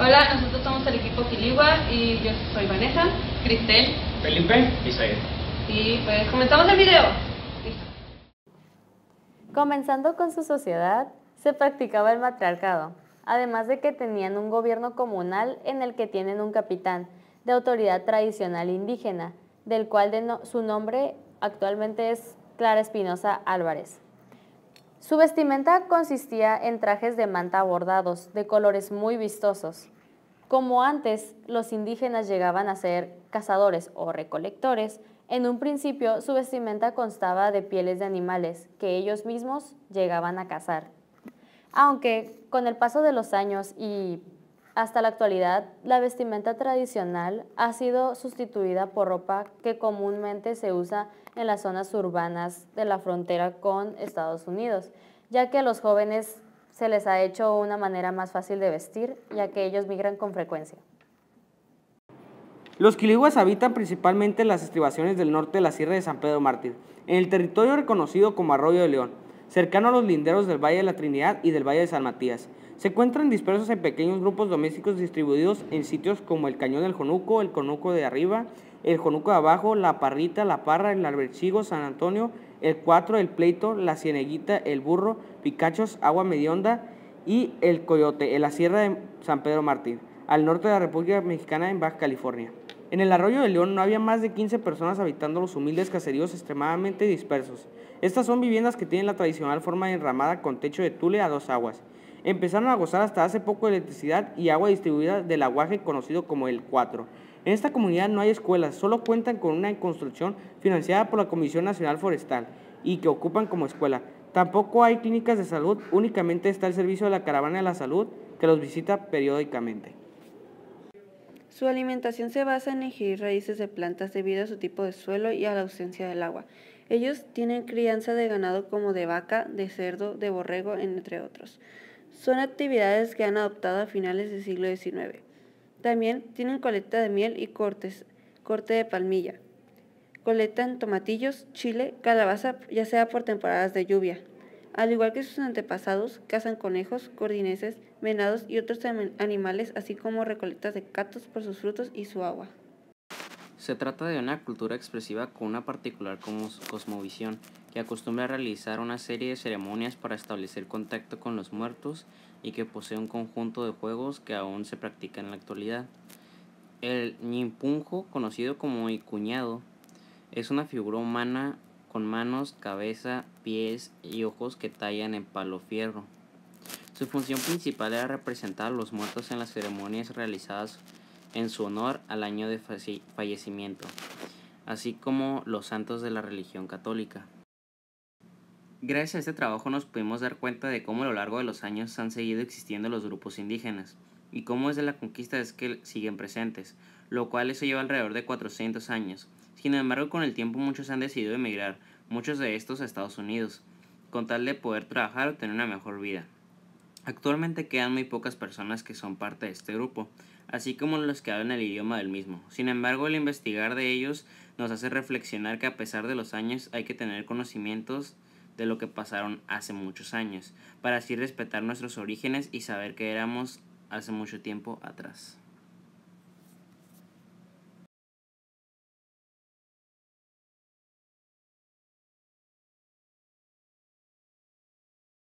Hola, nosotros somos el equipo Quiligua y yo soy Vanessa, Cristel, Felipe, Isaías. Y pues comenzamos el video. Comenzando con su sociedad, se practicaba el matriarcado, además de que tenían un gobierno comunal en el que tienen un capitán de autoridad tradicional indígena, del cual su nombre actualmente es Clara Espinosa Álvarez. Su vestimenta consistía en trajes de manta bordados, de colores muy vistosos. Como antes los indígenas llegaban a ser cazadores o recolectores, en un principio su vestimenta constaba de pieles de animales que ellos mismos llegaban a cazar. Aunque con el paso de los años y hasta la actualidad, la vestimenta tradicional ha sido sustituida por ropa que comúnmente se usa en las zonas urbanas de la frontera con Estados Unidos, ya que a los jóvenes se les ha hecho una manera más fácil de vestir, ya que ellos migran con frecuencia. Los quiliguas habitan principalmente en las estribaciones del norte de la Sierra de San Pedro Mártir, en el territorio reconocido como Arroyo de León, cercano a los linderos del Valle de la Trinidad y del Valle de San Matías. Se encuentran dispersos en pequeños grupos domésticos distribuidos en sitios como el Cañón del Jonuco, el Conuco de arriba, el Jonuco de abajo, la Parrita, la Parra, el Alberchigo, San Antonio, el Cuatro, el Pleito, la Cieneguita, el Burro, Picachos, Agua Medionda y el Coyote, en la Sierra de San Pedro Martín, al norte de la República Mexicana en Baja California. En el arroyo de León no había más de 15 personas habitando los humildes caseríos extremadamente dispersos. Estas son viviendas que tienen la tradicional forma de enramada con techo de tule a dos aguas. Empezaron a gozar hasta hace poco de electricidad y agua distribuida del aguaje conocido como el 4. En esta comunidad no hay escuelas, solo cuentan con una construcción financiada por la Comisión Nacional Forestal y que ocupan como escuela. Tampoco hay clínicas de salud, únicamente está el servicio de la Caravana de la Salud que los visita periódicamente. Su alimentación se basa en ingerir raíces de plantas debido a su tipo de suelo y a la ausencia del agua. Ellos tienen crianza de ganado como de vaca, de cerdo, de borrego, entre otros. Son actividades que han adoptado a finales del siglo XIX. También tienen colecta de miel y cortes, corte de palmilla. Colectan tomatillos, chile, calabaza, ya sea por temporadas de lluvia. Al igual que sus antepasados, cazan conejos, cordineses, venados y otros animales, así como recolectas de catos por sus frutos y su agua. Se trata de una cultura expresiva con una particular cosmovisión que acostumbra a realizar una serie de ceremonias para establecer contacto con los muertos y que posee un conjunto de juegos que aún se practican en la actualidad. El ñimpunjo, conocido como icuñado, es una figura humana con manos, cabeza, pies y ojos que tallan en palo fierro. Su función principal era representar a los muertos en las ceremonias realizadas en su honor al año de fallecimiento, así como los santos de la religión católica. Gracias a este trabajo nos pudimos dar cuenta de cómo a lo largo de los años han seguido existiendo los grupos indígenas y cómo desde la conquista es que siguen presentes, lo cual eso lleva alrededor de 400 años. Sin embargo, con el tiempo muchos han decidido emigrar, muchos de estos a Estados Unidos, con tal de poder trabajar o tener una mejor vida. Actualmente quedan muy pocas personas que son parte de este grupo, así como los que hablan el idioma del mismo. Sin embargo, el investigar de ellos nos hace reflexionar que a pesar de los años hay que tener conocimientos de lo que pasaron hace muchos años, para así respetar nuestros orígenes y saber que éramos hace mucho tiempo atrás.